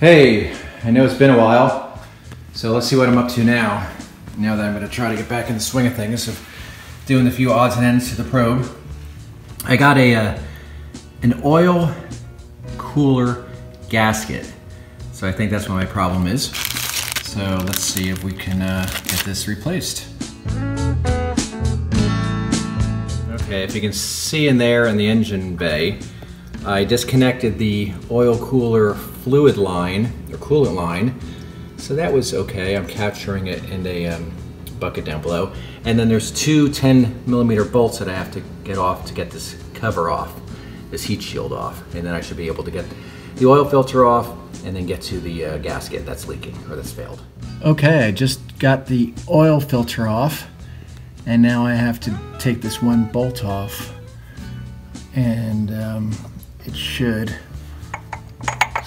Hey, I know it's been a while, so let's see what I'm up to now. Now that I'm gonna try to get back in the swing of things of doing a few odds and ends to the probe. I got a uh, an oil cooler gasket. So I think that's what my problem is. So let's see if we can uh, get this replaced. Okay, if you can see in there in the engine bay, I disconnected the oil cooler fluid line, or coolant line. So that was okay. I'm capturing it in a um, bucket down below. And then there's two 10 millimeter bolts that I have to get off to get this cover off, this heat shield off. And then I should be able to get the oil filter off and then get to the uh, gasket that's leaking or that's failed. Okay, I just got the oil filter off and now I have to take this one bolt off and um, it should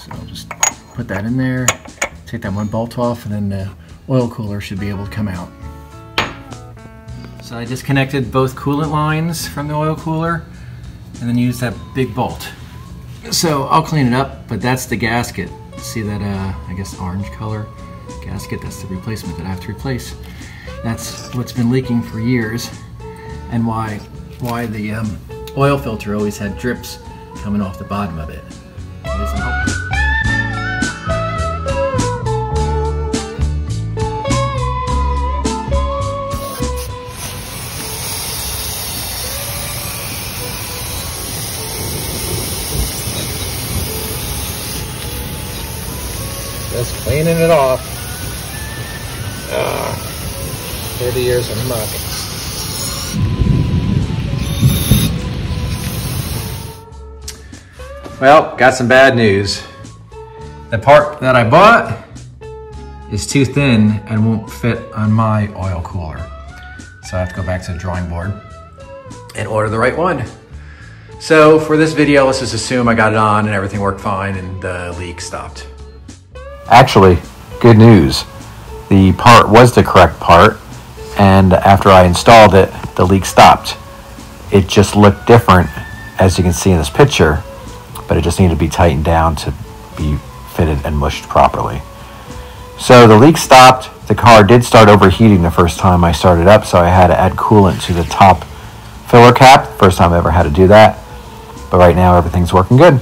so I'll just put that in there take that one bolt off and then the oil cooler should be able to come out. So I disconnected both coolant lines from the oil cooler and then used that big bolt. So I'll clean it up but that's the gasket. See that uh, I guess orange color gasket? That's the replacement that I have to replace. That's what's been leaking for years and why why the um, oil filter always had drips coming off the bottom of it. Just cleaning it off. Uh. 30 years of muck. Well, got some bad news. The part that I bought is too thin and won't fit on my oil cooler. So I have to go back to the drawing board and order the right one. So for this video, let's just assume I got it on and everything worked fine and the leak stopped. Actually, good news. The part was the correct part and after I installed it, the leak stopped. It just looked different, as you can see in this picture, but it just needed to be tightened down to be fitted and mushed properly. So the leak stopped. The car did start overheating the first time I started up, so I had to add coolant to the top filler cap. First time I ever had to do that. But right now everything's working good.